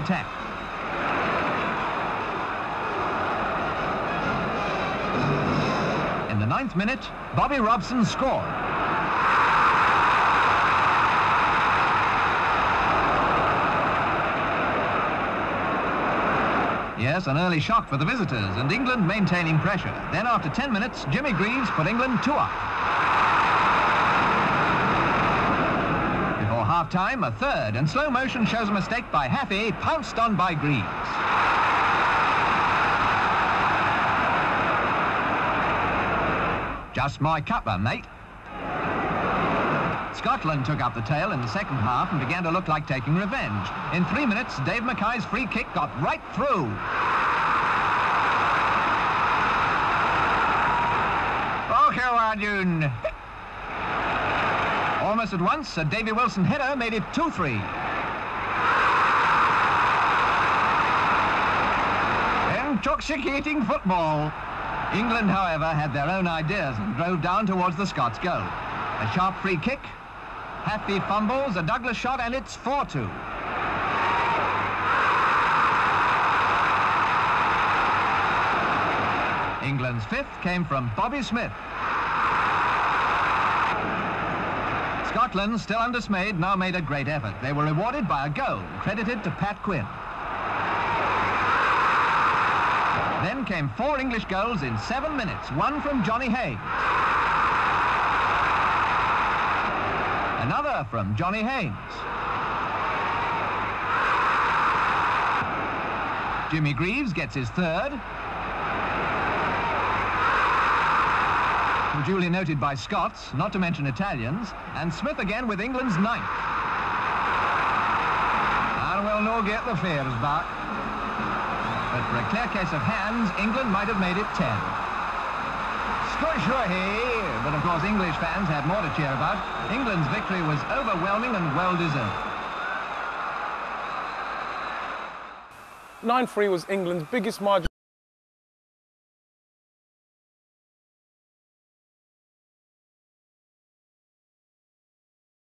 attack. In the ninth minute, Bobby Robson scored. Yes, an early shock for the visitors, and England maintaining pressure. Then after 10 minutes, Jimmy Greaves put England two up. Half-time, a third, and slow motion shows a mistake by Haffey, pounced on by Greaves. Just my cuppa, mate. Scotland took up the tail in the second half and began to look like taking revenge. In three minutes, Dave Mackay's free kick got right through. Okay, Arjun. Almost at once, a Davy Wilson header made it 2-3. Intoxicating football. England, however, had their own ideas and drove down towards the Scots goal. A sharp free kick, Haffey fumbles, a Douglas shot, and it's 4-2. England's fifth came from Bobby Smith. Scotland, still undismayed, now made a great effort. They were rewarded by a goal, credited to Pat Quinn. Then came four English goals in seven minutes, one from Johnny Haynes. Another from Johnny Haynes. Jimmy Greaves gets his third. Duly noted by Scots, not to mention Italians, and Smith again with England's ninth. And we'll no get the fares back. But for a clear case of hands, England might have made it 10. Scottish hey! But of course, English fans had more to cheer about. England's victory was overwhelming and well-deserved. 9-3 was England's biggest margin.